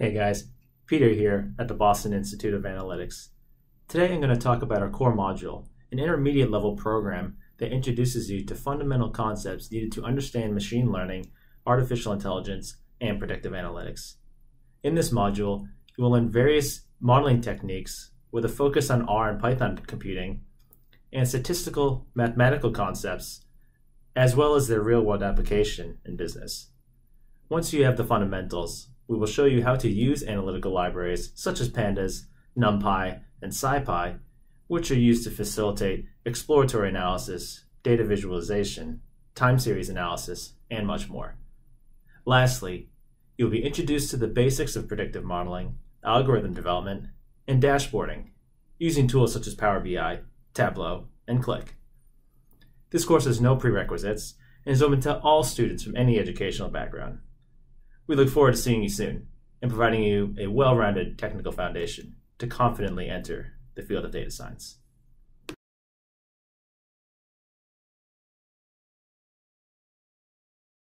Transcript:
Hey guys, Peter here at the Boston Institute of Analytics. Today I'm going to talk about our core module, an intermediate level program that introduces you to fundamental concepts needed to understand machine learning, artificial intelligence, and predictive analytics. In this module, you will learn various modeling techniques with a focus on R and Python computing and statistical mathematical concepts, as well as their real world application in business. Once you have the fundamentals, we will show you how to use analytical libraries such as Pandas, NumPy, and SciPy, which are used to facilitate exploratory analysis, data visualization, time series analysis, and much more. Lastly, you'll be introduced to the basics of predictive modeling, algorithm development, and dashboarding using tools such as Power BI, Tableau, and Qlik. This course has no prerequisites and is open to all students from any educational background. We look forward to seeing you soon and providing you a well rounded technical foundation to confidently enter the field of data science.